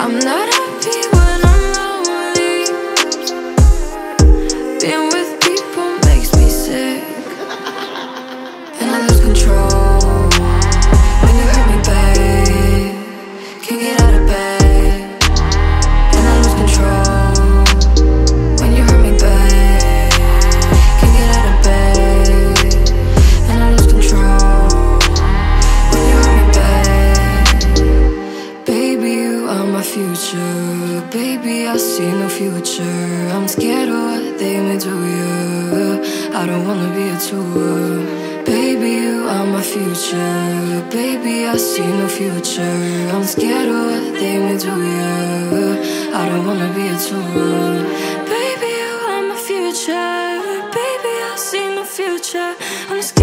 I'm not happy my future. Baby, I see no future. I'm scared of what they may do you. I don't wanna be a tour. Baby, you are my future. Baby, I see no future. I'm scared of what they may do you. I don't wanna be a tour. Baby, you are my future. Baby, I see no future. I'm scared.